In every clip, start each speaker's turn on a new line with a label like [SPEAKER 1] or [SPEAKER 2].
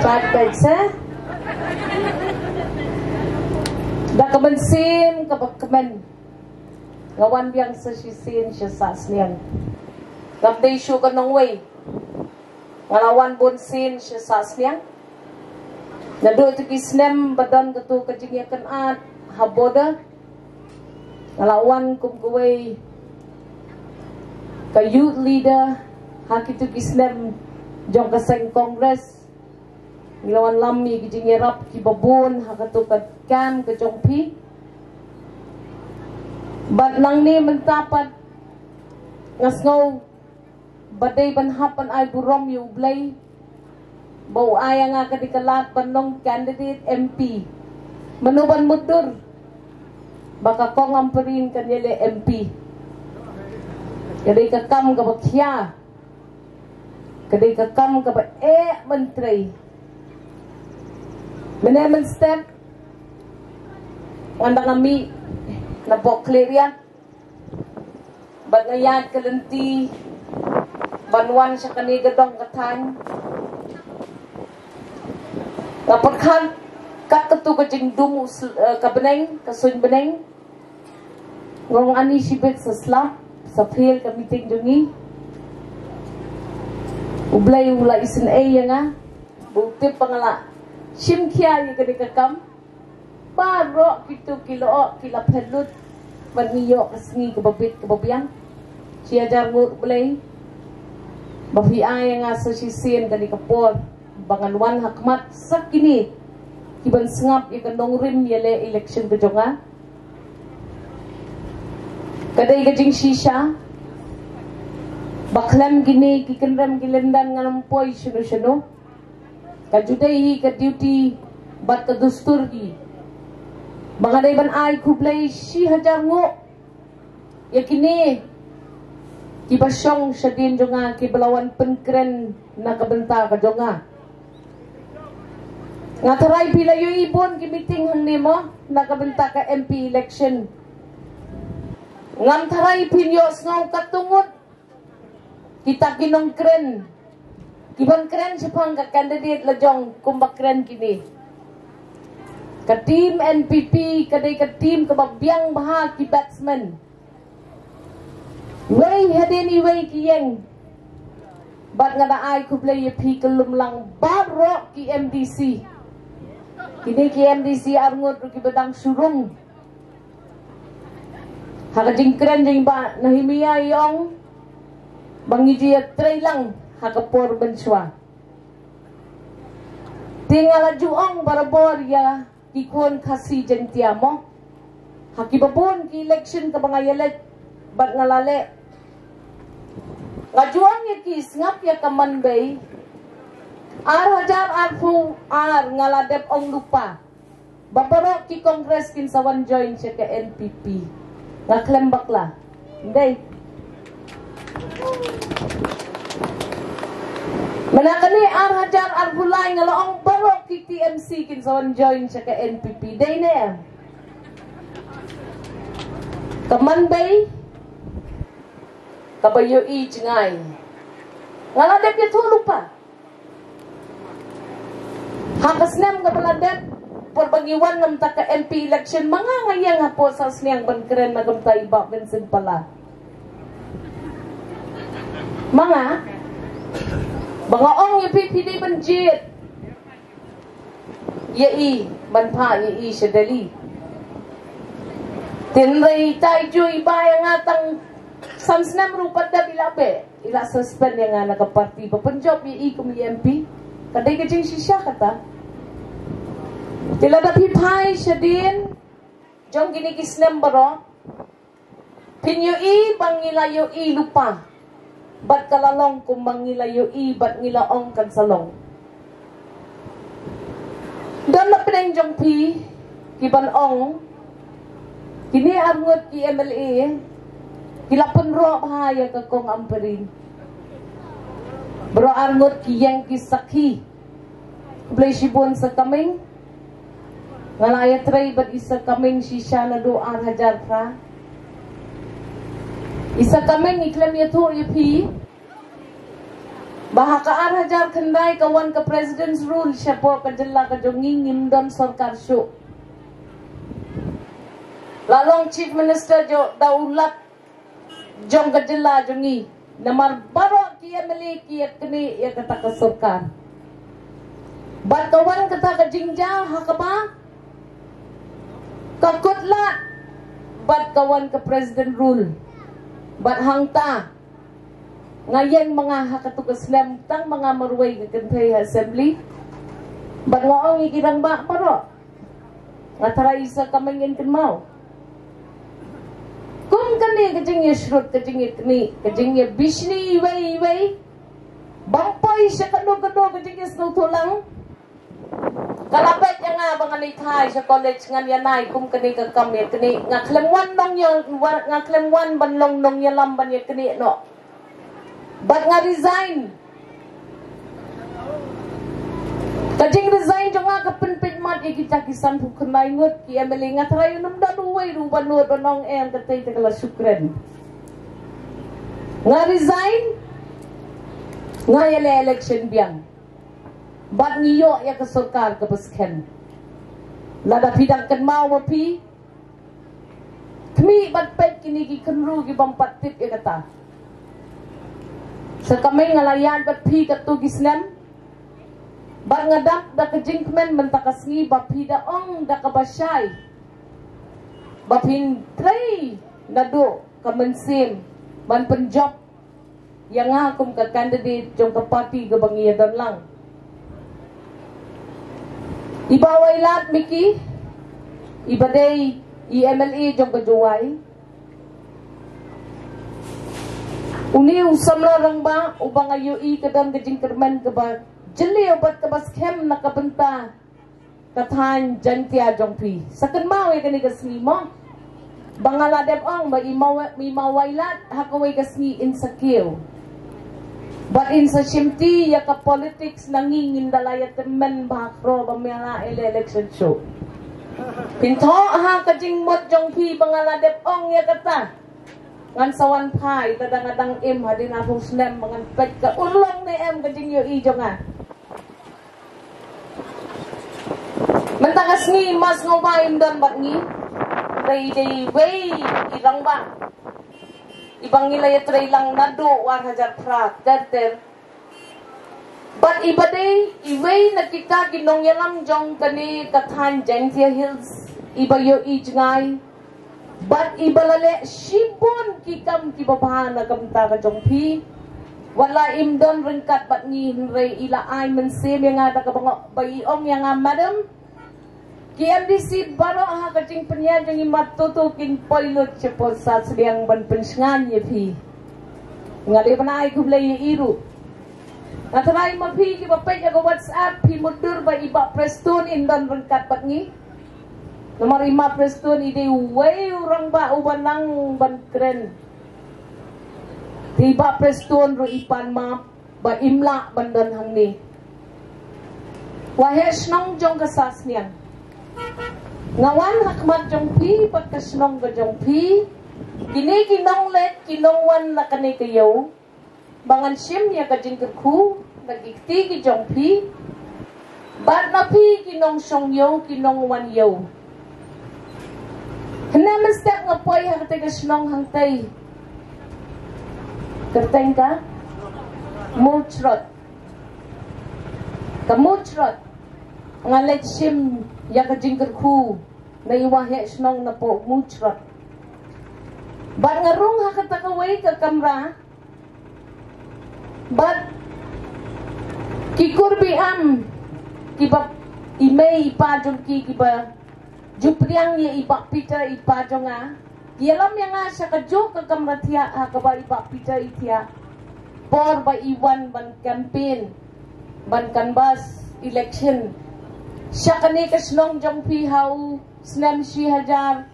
[SPEAKER 1] Ba't sa? Da kaman sim kabak kaman. Ngawan biyang sa sisin siya sa asniyan. Gabday siya ka nung way. Ngalawan bon sin siya sa asniyan. Nado ito kisnem badan katu kajingyakan at haboda. Ngalawan kum kuway ka youth leader hakitu kisnem jong kaseng kongres Ilawan lami ki jingirap ki babun hakatu kat kan ke jongpi. Bat nang ni mentapat ngas ngau badai ban hapan ay burom yu blay. Bau aya nga ka dikalat banong candidate MP. Manuban mudur. Baka kong amperin kanyele MP. Kadai kakam ka bakya. Kadai kakam ka ba eh menteri. Menemen step. Nganda kami Nabok clear yan Ba't ngayon kalenti Banwan siya kanigadong katang Kapag kan Kat katu kajing dumu uh, Kabeneng Kasuin beneng. Ngong ani sibit sa slap Sa fail kami tingdungi Ublay ula isin ay yang ah Bukti pangalak Shim kia ye kene kakam. Baro kitu kilo kila pelut. Maniyo kasni kebabit kebabian. Cia jarmu boleh. Bafi ay nga sa sisin kani kapor. Bangaluan hakmat sakini. Kiban sengap ye kanong rim yele election kejonga. Kadai gajing shisha. Baklam gini kikenram gilendan ngalampoy sunu-sunu. Ka judai ka duty bat ka dustur ki. Mga daiban ay kublay. Yakini kibasyong siya din kibalawan penkren na kabenta ka. Nga taray pila yung ibon kimiting hang nimo na kabenta ka MP election. Ngam taray pinyos ngaw katungod kita kinong kren Kiban keren sepang ka candidate la jong kumbak keren kini. Ka team NPP kadai ka team ka babyang baha ki batsman. Way hadini way ki yang. Bat nga naay ko play ya pi kalum lang baro ki MDC. Kini ki MDC arngot ki badang surung. Hakajing keren jing ba nahimiya yung bangi dia tray lang hakapor benswa. Tingala juong barabor ya kikon kasi jentia mo. Hakibabon ki election ka mga yalet bat ngalale. Ngajuang ya kis ngap ya kaman bay. Ar hajar ar fu ar ngaladep ong lupa. Babaro ki kongres kin sawan join siya ka NPP. Ngaklem bakla. Hindi. Manakani ar hajar ar bulay nga laong barok ki TMC kin join sa ka NPP day na yan. Kaman bay kabayo i ngay. Nga ladep ya tulog pa. Hakas nem nga paladep por bagiwan ng taka MP election mga ngayang hapo sa sniyang bangkren na gamtay ba Vincent pala. Mga Mga ong yung PPD banjit. Yai, manpa, yai siya dali. Tinray tayo jo iba yung atang samsnam rupat na bilabe. Ila suspend yung nga nakaparti. Papanjob, yai kum MP. Kaday ka dyan siya kata. Tila da pipay siya din. Diyan ginikis nembaro. Pinyo i, bangilayo i lupa. Bat kalalong kung mangilayo i, bat ngilaong kan salong. Dan na pinenjong pi, kiban ong, kini arngot ki MLA, kilapon ro bahaya ka kong. Bro arngot ki yang kisaki, blay sibon sa kaming, ngalaya tray bat isa kaming sisya na doar hajar pra, Isa kami ni Clem ya tu ya pi. Bahakaan hajar kendai kawan ke President's Rule siapa kejela kejongi ngindon sarkar syuk. Lalong Chief Minister jo daulat jong kejela jongi. Namar baru kia meli kia kini ya kata ke sarkar. Bat kawan kata ke jingja hakaba. Kakutlah. Bat kawan ke President Rule. Bat hangta ngayon mga hakatugas lam tang mga marway nga kantay assembly. Ba nga ang ikirang ba paro nga taray sa kamangin kan mau kung kani kajing ya shrut kajing ya kani kajing ya bishni iway iway bampay siya kano kano kajing ya snow tulang kalapit yang nga mga nitay sa college nga yanay kung kani kakamit kani nga klemwan nong yung nga klemwan banlong nong yalam ban ya kani no But nga resign. Kajing resign jo nga kapenpit mat ikita kisan hu kenai ngut ki emeli nga trai num da duwai ru banut banong em katai tegala syukran. Nga resign. Nga yale election biang. Bat ngiyo ya ke sarkar ke pesken. Lada pidang kan mau mapi. Kmi bat pet kini ki kenru ki bampat tip ya kata. Sa kamay nga layan bat pi katu gisnem. Bat nga dak da kajinkmen mentakas ngi bapi da ong da kabasyay. Bapin tray na do kamansim man penjob yang nga kum ka candidate jong kapati gabangiya dan lang. Ibaway lat Miki. Ibaday EMLE jong kajuway. Uni usam larang ba? Ubang ayo i kadang gajing kermen ke ba? Jeli obat ke bas kem nak kabenta kathan jantia jongpi sakan mau ya kani kasni mo? Bangala deb ong ba imaw mi mawailat hakaway kasni insecure But in sa shimti ya ka politics nangingin dalaya temen bakro ba mela election show. Pinto ha kajing mot jongpi bangala deb ong ya kata ngan sawan pai kadang-kadang im hadin aku snem mangan pek ke ulong ni em kajing yo i jonga Mentakas ni mas ngobain dan bat ni. Day day way ilang ba Ibang nila ya lang nado war hajar prat Gater But iba day iway nakita ginong yalam jong kani kathan Jentia Hills Iba yo jngay But ibalale shibon kikam kibabahan na kamta ka jong pi. Wala imdon ringkat bat ni hinray ila ay mensim yang ada ka bang bayong yang madam. KMDC baro ha kacing penya jeng imat tutukin pilot cepo sa sedang ban pensngan ye pi. Ngali panai ku blay iru. Nataray mapi ki bapay jaga WhatsApp pi mudur ba iba prestun indon ringkat bat ni. Nomor lima Preston ide way orang ba uban lang ban keren. Tiba Preston ro ipan ma ba imla bandan hang ni. Wahes nong jong kasas niyan. Ngawan hakmat jong pi pagkas nong ga jong. Kini kinong let kinong wan na kani kayo. Bangan sim niya ka jing nagikti ki jong pi. Bat na pi kinong song yo kinong wan yo. Hena mesti ngapoy hang tega snong hang tay. Kerteng ka? Mutrot. Ka mutrot. Nga let sim ya ka jingker ku na iwahe snong na po mutrot. Bar kikurbi am kiba imay ipadong ki kiba Jupriang ye iba pita ipa jonga. Yelam yang nga siya kajo kakamratia ha kaba iba pita itia. Por ba iwan ban campaign ban canvas election. Siya kani kasnong jong pihaw snem si hajar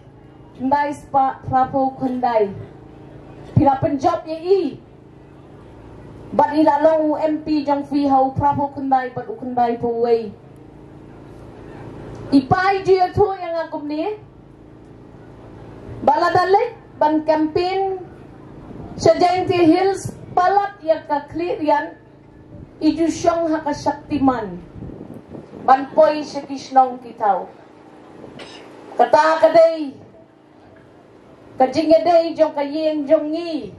[SPEAKER 1] ndai spa prapo kundai. Pila penjob ye i. Bat ilalong MP jong pihaw prapo kundai bat ukundai po way. Ipai dia tu yang aku ni. Baladalik ban campaign Sejainti Hills palat yang ke clearian Iju siyang hakasaktiman. Manpoy siya kisnong kitaw. Kata kaday, kajingaday jong kayeng jong ngi,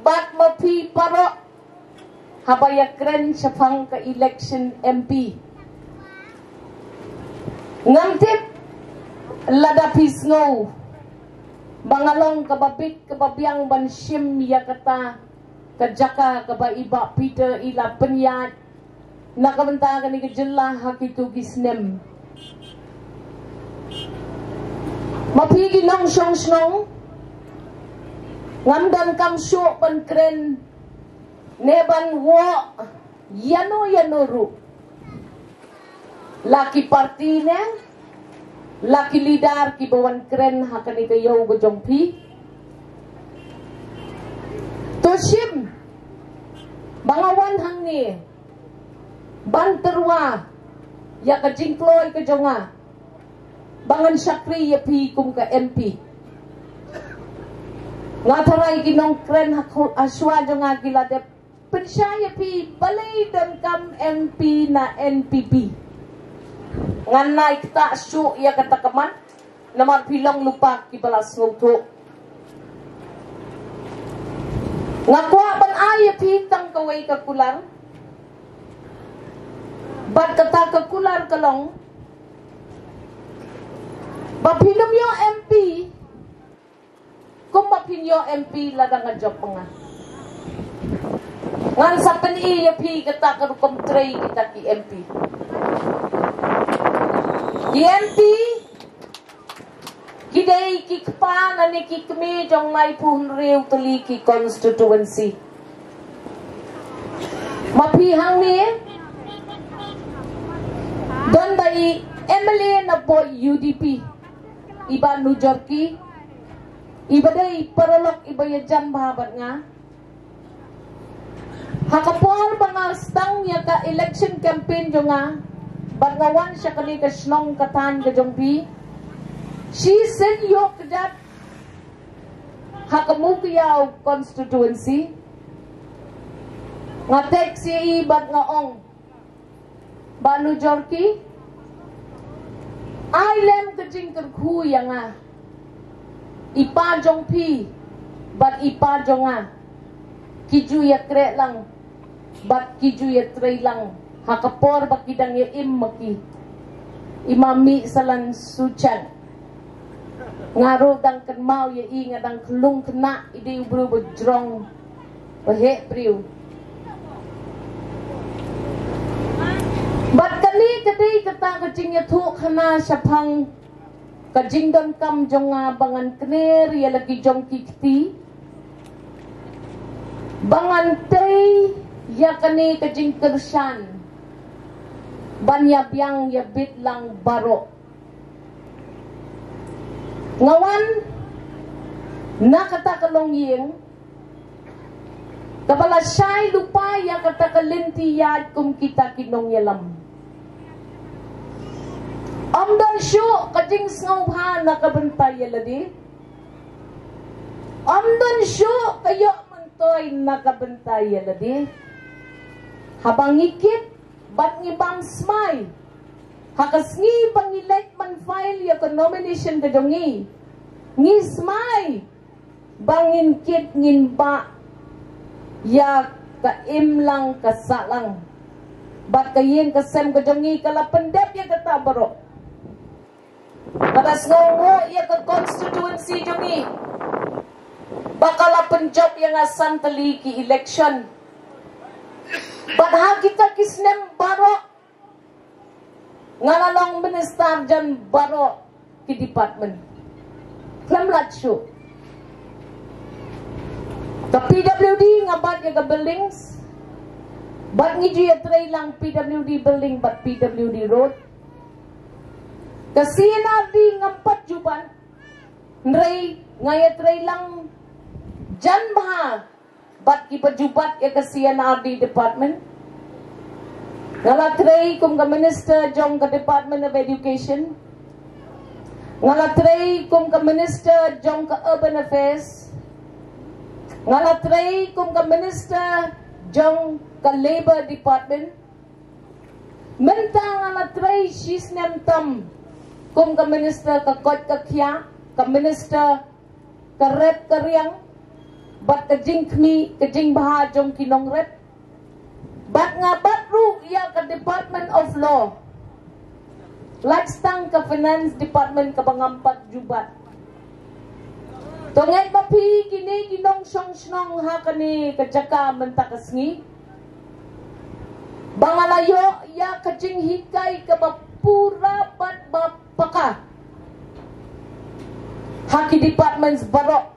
[SPEAKER 1] bat mapi paro, habayakren siya pang ka-election MP. Ngantip, ladapis ngo, Bangalong kababit kababyang bansim yakata kajaka kabaiba Peter ila penyat nakabenta kani kejela hakitu gisnem mapigi nong song snong ngamdan kam syo pan kren neban wo yano yanuru laki parti ne. Laki lidar ki bawan keren hakani ke yo go jongpi to shim bangawan hang ni ban ya ka jingkloy ke jonga bangan sakri ya pi kum ka mp ngatarai ki nong kren hakul aswa jonga gila de pensaya pi balai dan kam mp na npp nganai kita su ia kata keman nama bilang lupa ki balas ngutu ngakwa ban ay pitang kawai ka kular bat kata ka kular kalong Bapilom yo MP Kung mapin yo MP ladang nga job nga Ngan sa paniya pi kata karukom tray kita ki MP DMP Gidei ki kpa na ni ki kmi jong mai pun riu tali ki constituency. Mapi hang ni Don Emily na boy UDP Iba New Yorki Iba day paralok iba ya jan bahabat nga Hakapol mga stang ya ka election campaign jo nga Bangawan siya kani ka snong katan ka jongpi. She said yo kadat hakamukiyaw constituency. Nga tek si ibat nga ong. Banu Jorki. Ailem ka jingkar kuya nga. Ipa jongpi. Bat ipa jonga. Kijuya kre lang. Bat kijuya tre lang hakapor bakidang ya immaki imami salan sucan ngaro dang kan mau ya inga dang kelung kena ide ubru bejrong bahe priu kadi kata kacing ya tu kana syapang kajing don kam jonga bangan kner ya lagi jong kikti bangan tei ya kani kajing kersan banyabyang yabit lang baro. Ngawan, nakatakalong ying, kabala siya'y lupaya katakalintiyad kung kita kinong yalam. Amdan siyo, kajing ngawha nakabantay yaladi. Amdan siyo, kayo mantoy nakabantay yaladi. Habang ikit, Bat ngi bang smile. Hakas ngi bang ngi like man file ya nomination ka dongi. Ngi smile. Bangin kit ngin ba. Ya ka im lang ka sa lang. Bat kayin ka sem ka dongi kala pendep ya kata baro. Kadas ngongo ya ka constituency dongi. Bakala penjob yang asan teliki election. Padahal kita kisnem baro ngalalong minister jan baro ki department. Klamlat syo. The PWD ngabat ya buildings. Bat ngi ya tray lang PWD building but PWD road. Kasi na di ngampat juban. Nray ngaya tray lang jan baha Bat ki pejubat ya ke CNRD department. Ngalatray kum ka minister jong ka Department of Education. Ngalatray kum ka minister jong ka Urban Affairs. Ngalatray kum ka minister jong ka Labor Department. Mentang ala tray sis nem tam kung ka minister ka kot ka kya, ka minister ka rep ka riang, bat ka jing kmi, ka jing baha jong kinong rep. Bat nga bat ru iya ka Department of Law. Lagstang ka Finance Department ka bangampat jubat. Tungay mapi kini ginong siyong siyong ha kani kajaka mentakas ngi. Bangalayo ya kajing hikay ka bapura bat bapaka. Haki departments barok.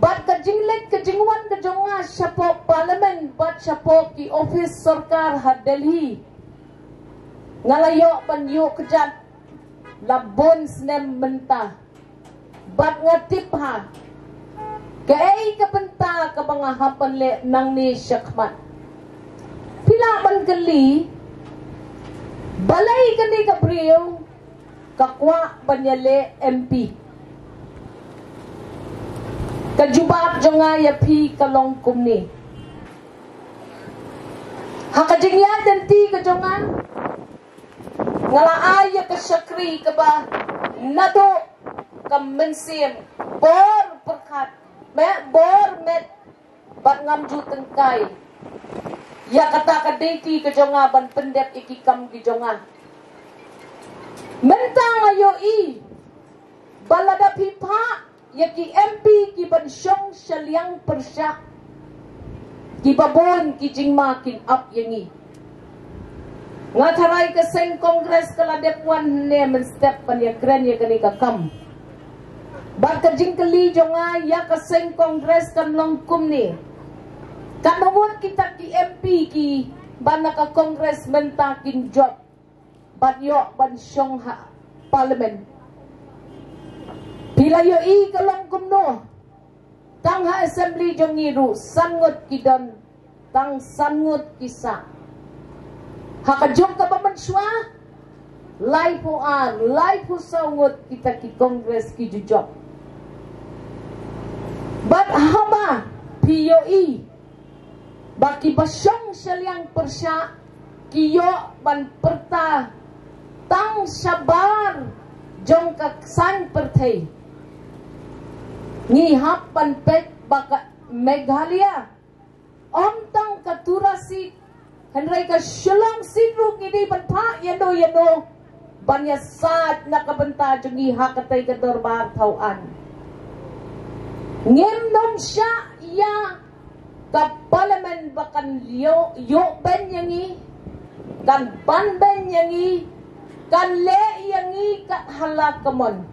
[SPEAKER 1] Bat kajing lek kajing wan kajonga siya po parliament bat siya po ki office sarkar ha Delhi. Ngalayo panyo kajat labon snem mentah. Bat nga tip ha. Kay kapenta ka mga le nang ni Shakman. Pila man gali, balay ka ni Kakwa banyale MP. Kajubak jo nga yapi kalong kumni. Hakajingyan dan ti ka jo nga. Ngalaaya ka syakri ka ba? Nado kemensim bor perkat me bor met bat ngam ju tengkai ya kata ka deti ke jonga ban pendep iki kam ki jonga mentang ayo i balada pipa ya MP ki ban syong syaliang persyak ki babon ki jingma kin up yangi nga tharai ka seng kongres kala depuan ne men step pan ya kren ya kani ka kam Baka jingkali jonga ya kaseng kongres kan longkum ni. Kanungon kita ki MP ki bana ka kongres mentakin job. Banyo ban syong ha parliament. Pila yo i ka longkum no. Tang ha assembly jong iru sangot ki don tang sangot kisa. Hakajong ka ba man sywa? Life ho an, life ho sangot kita ki kongres ki job. But haba POE baki basyong syalyang persya kiyo ban perta tang sabar jong kaksan pertai ni hapan pet baka Meghalaya. Om tang katurasi henry ka syulang sidru ngidi ban pa yano yano banya sad nakabenta jong iha katay kadorbar tauan Ngemnom siya ya kapalaman bakan yo yo ben yangi kan ban ben yangi kan le yangi kat halakamon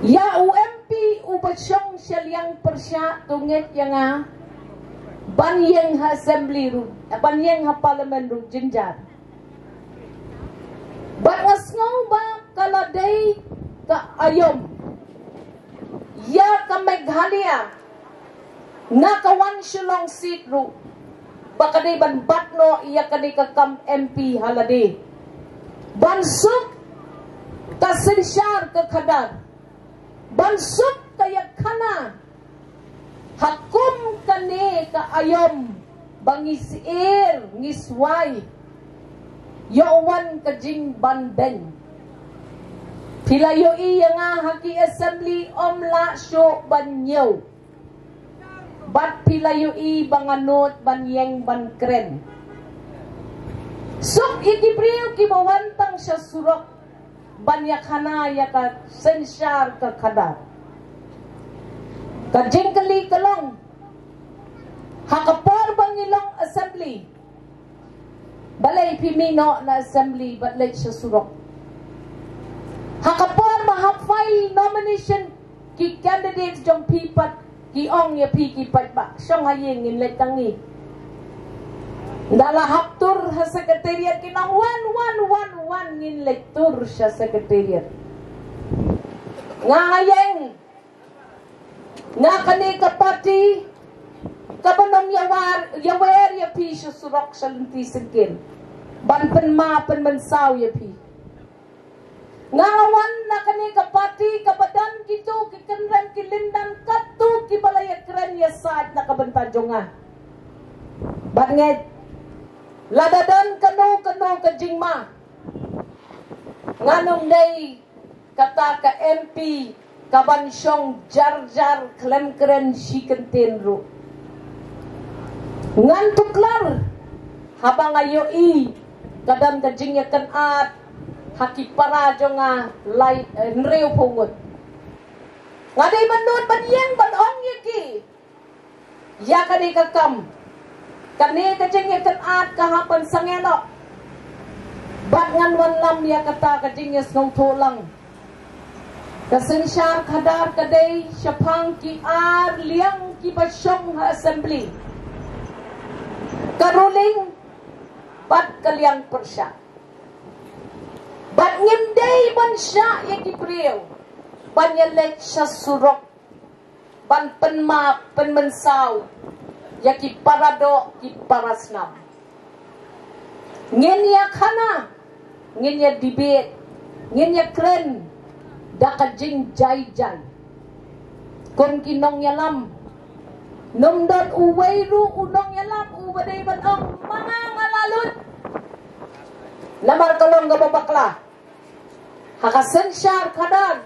[SPEAKER 1] ya UMP ubasyong syalyang persya tunget yang a ban yang ha assembly ru ban yang ha parliament ru jinjar. Ban ngasngau ba kaladai ka ayom. Ya ka Meghalaya nakawan silong seat ru baka di ban batno iya ka ka MP haladi bansuk ka sinsyar ka kadar. Bansuk kaya kana hakum kani ka ayom. Bangisir ngisway yawan ka jing banden Pilayo iya nga haki assembly omla syo banyaw. Bat pilayo i banganot banyeng bankren. Suk ikibriyo kimawantang siya surok banyakana ya ka sensyar ka kadar. Kajengkali kalong hakapor bangilong assembly. Balay pimino na assembly batlay siya surok. Hakapon mahap file nomination ki candidates jong pipat ki ong ya pi ki pat ba syong hayeng in letang ni. Dala haptur ha sekretariat ki nang one one one one ngin lektur sa sekretariat. Nga hayeng nga kani ka party kabanom yawar yawer ya pi sa surok sa lunti segin. Ban pen ma pen mensaw ya pi. Ngawan na kani kapati kabadan kito kikanran kilindan katu kibalaya kren ya sad na kabantadyo nga. Bat nget ladadan kanu kanu ke jingma. Nganong day kata ka MP kaban syong jar jar klem keren si kenten ru. Ngan tuklar habang ayo i kadang kajing ya kan at haki para jo nga lai eh, nreo pungut. Ngadai menut ban yang ban ong yaki. Ya kadi kakam. Kani kajing ya kan at kahapan sangeno. Bat ngan wan lam ya kata kajing ya sngong tolang. Kasensyar kadar kadai syapang ki ar liang ki basyong ha assembly. Karuling bat kaliang persya. Bat ngimday ban sya ya ki priyo. Ban yalek sya surok. Ban penma penmensaw. Ya ki parado ki parasnam. Ngin ya kana. Ngin ya debate. Ngin ya kren dakajing jai. Kung kinong yalam. Nung dot uway ru unong yalam ubaday ban ang mga ngalalot. Lamar kalong nga babakla. Hakasan siya kadar.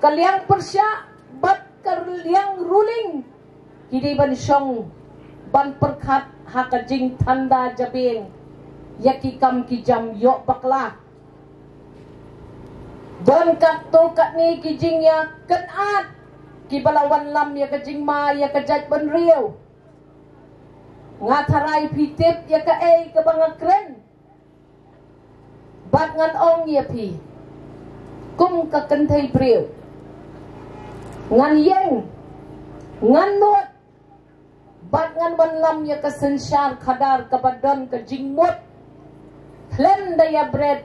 [SPEAKER 1] Kaliang persya bat kaliang ruling. Hindi ban siyang ban perkat hakajing tanda jabing. Yakikam kijam yok bakla. Don kat to kat ni kijing ya kan at kibalawan lam ya kajing ma ya kajat ban riyo. Nga taray pitip ya ka ay ka banga kren. Bat ngan ong ya pi. Kum ka kentay priyo. Ngan yang. Ngan not. Bat ngan ban lam ya ka sensyar kadar kabadon ka jingmot. Klem daya bread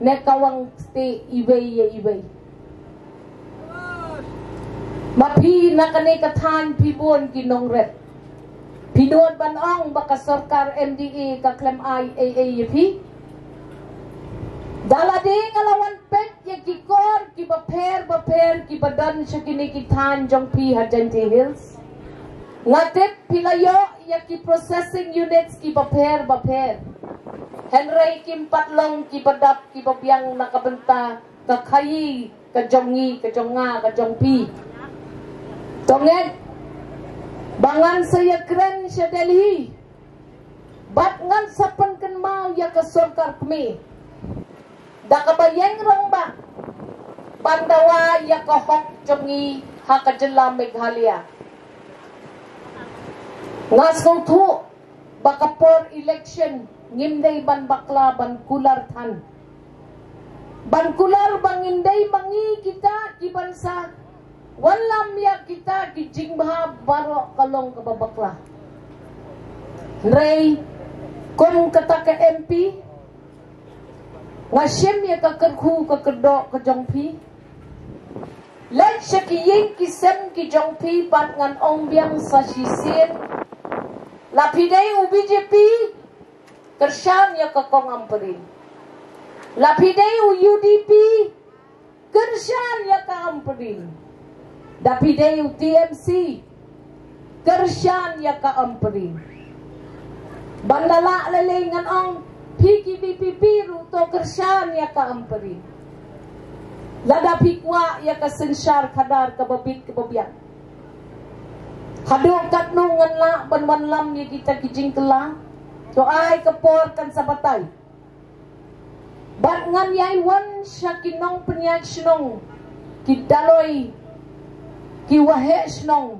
[SPEAKER 1] ne kawang stay ibay ya ibay. Mapi na kani katan pibon kinong red. Pinod banong baka sarkar MDA ka klem ay AAP. Dala di ngalawan pet ya kikor ki baper baper ki badan siya kinikitan jong pi Hajante Hills. Ngatip pilayo ya ki processing units ki baper baper. Henry Kim Patlong kibadap kibabyang nakabenta kakayi kajongi kajonga kajongpi. Tonget bangan saya keren sa Delhi. Bat ngan sapan kan mau ya ke sorkar kami. Da kabayang rang ba. Pandawa ya ke hok jongi hakajela Meghalaya. Ngas kong tu bakapor election ngimday ban bakla ban kular tan. Ban kular bang inday mangi kita ki bansa walam ya kita ki jingba baro kalong ka babakla. Ray kum kata ke MP ngasyem ya ka kerku ka kerdo ka jongpi. Let siya ki ying ki sem ki jongpi bat ngan ong biang sa sisir. Lapidai u BJP Kershan ya ke kong amperin. Lapidai u UDP. Kershan ya ke amperin. Lapidai u TMC. Kershan ya ke amperin. Bandala lelengan ong PKBP biru to kershan ya ke amperin. Lada pikwa ya ke sensyar kadar kebabit kebabian. Hadok kat nungan la ban wan lam ya kita kijing kelang. So ay kaporkan sa batay. Bat ngan yay wan siya kinong penyag sinong. Kidaloy. Kiwahe sinong.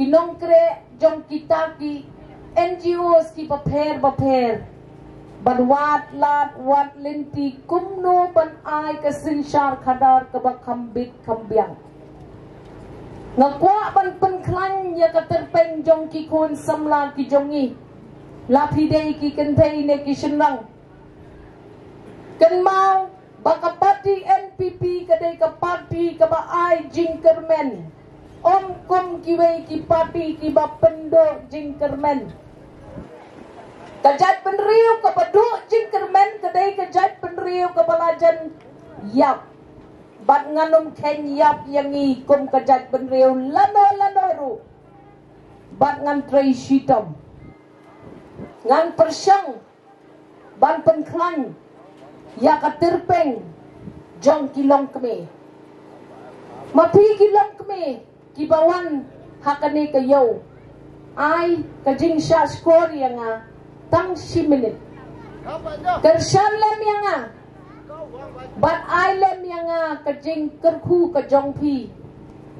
[SPEAKER 1] Kinong kre jong kita ki NGOs ki paper paper. Banwat lat wat linti kumno ban ay kasinsyar kadar kabakambit kambiang. Ngakwa ban penklan ya katerpeng jong ki kun samla ki jongi. Lapidai ki kentai ne ki senang. Ken mau baka parti NPP kadai ka parti ba ai jingkermen. Om kum ki ki parti ki ba pendo jingkermen. Kajat penriu ka padu jingkermen kadai kajat penriu ka balajan yap. Bat nganum ken yap yang i kum kajat penriu lano lano ru. Bat ngan tray shitam. ngan persyang ban penklan ya katerpeng jong kilong kami mapi kilong kami kibawan hakani kayo ay kajing sya skor yang nga tang si minute kershan lem yang nga bat ay lem yang nga kajing kerku kajong pi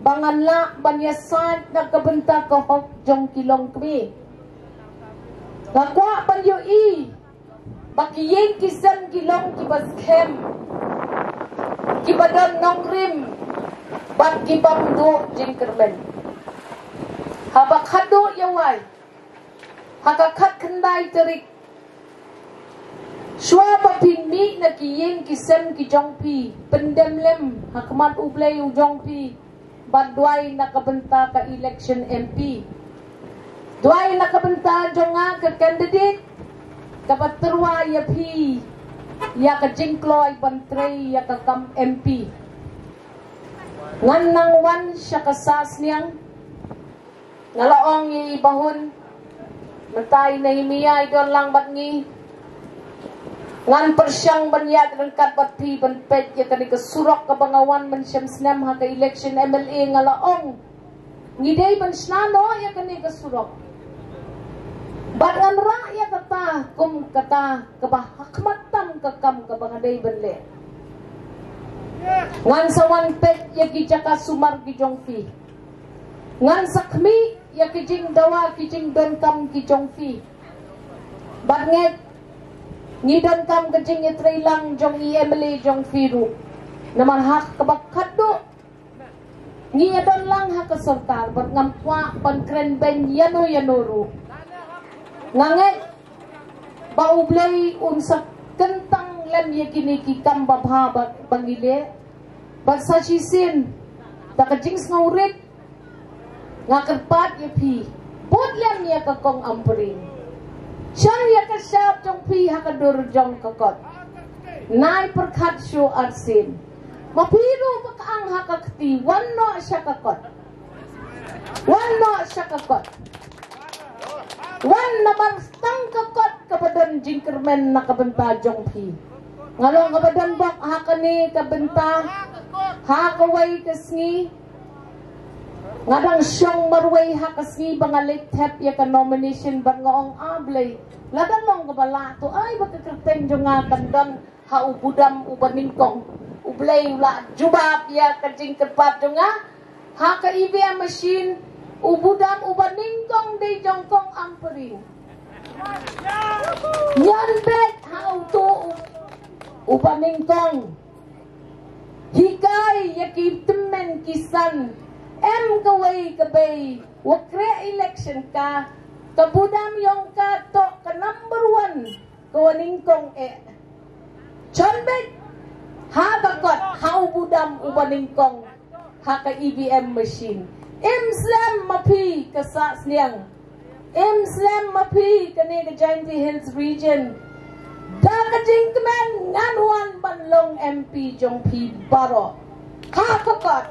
[SPEAKER 1] bangan la banyasad na kabenta kahok jong kilong kami Ngakwa pan yo i. Bakiyin kisan kilong kibas kem. Kibadan nong rim. Bak kibam do jingkermen. Habak hado yawai. Hakakat kendai terik. Shua papin mi na kiyin kisan ki jong pi. Pendem lem hakmat ublay u jong pi. Badway nakabenta ka election MP. Duay nakabenta jonga ke candidate kapaterwa ya pi ya ka jingkloy bantrey ya ka kam MP ngan nang wan siya kasas niyang ngalaong i bahon na himiyay doon lang bat ngi ngan persyang banyag ng katbat pi ban pet ya kani kasurok ka bangawan man siyam snam ha ka election MLA ngalaong ngiday ban snano ya kani kasurok Badan rakyat kata kum kata kebahakmatan kekam kebangadai benle. Ngan sawan pet ya kijaka sumar kijongfi. Ngan sakmi ya kijing dawa kijing benkam kijongfi. Banget ni kam kijing ya trailang jong i emily jong firu. Naman hak kebakado Ni adon lang hak kesertar berngampwa pan kren ben yano yanuru. Nganget bau blay unsa kentang lem ye kini ki kam babha bangile basa chisin ta ka ngakerpat ye pi. Bot lem ye ka kong ampring chan ye ka sap jong pi ha ka dur jong ka kot nai perkhat shu arsin. Mapiru ang ha ka kti wanno sya ka kot wanno sya ka kot Wan naman tang kakot kabadan jingkermen na kabenta jong pi. Ngalong kabadan bak hakani kabenta hakaway kasngi. Ngadang siyang marway hakasngi bangalit tep ya ka nomination ngoong ablay. Ladan mong kabala ay baka kerten jong nga kandang haubudam ubaningkong. Ublay ula jubab ya ka jingkerpat jong nga. Haka EVM machine ubudam ubaningkong di jongkong amperin. Yan bet hau to ubaningkong. Hikay yakip temen kisan em kaway kabay wakre election ka kabudam yung ka to ka number one kawaningkong e. Chanbet ha bakot hau budam ubaningkong ha ka EVM machine. Imslam mapi kasas niyang. Imslam mapi kani ka Jainti Hills region. Daka jingkman nganuan banlong MP jong pi baro. Hakakot.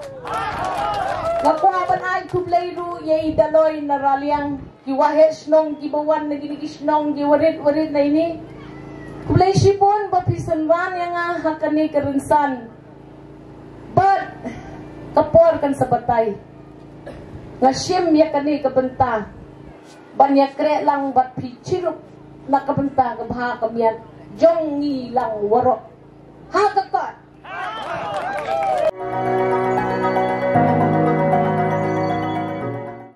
[SPEAKER 1] Nakuhaban ay kublayru yay daloy na ralyang kiwahes nong kibawan na ginigis nong giwarit-warit na ini. Kublay sipon bapisan ran yang nga hakani karinsan. But kapor kan sa batay nga siyem ya kani kabenta banya kre lang bat pichiruk na kabenta kabha kamyan jong ngi lang waro ha ka